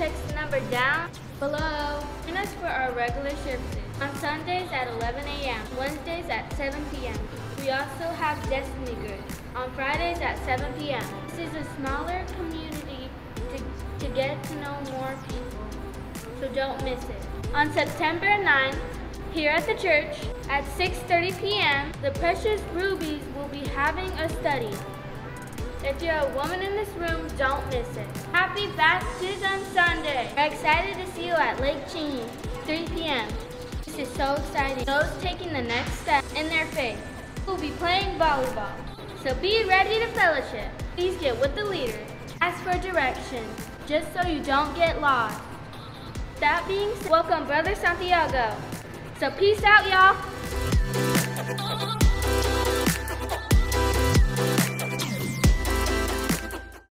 text the number down below. Join us for our regular services on Sundays at 11 a.m., Wednesdays at 7 p.m. We also have Destiny Group on Fridays at 7 p.m. This is a smaller community to, to get to know more people, so don't miss it. On September 9th, here at the church, at 6.30 p.m., the Precious Rubies will be having a study. If you're a woman in this room, don't miss it. Happy Baptist we're excited to see you at Lake Cheney, 3 p.m. This is so exciting. Those taking the next step in their faith will be playing volleyball. So be ready to fellowship. Please get with the leader. Ask for directions, just so you don't get lost. That being said, welcome Brother Santiago. So peace out, y'all.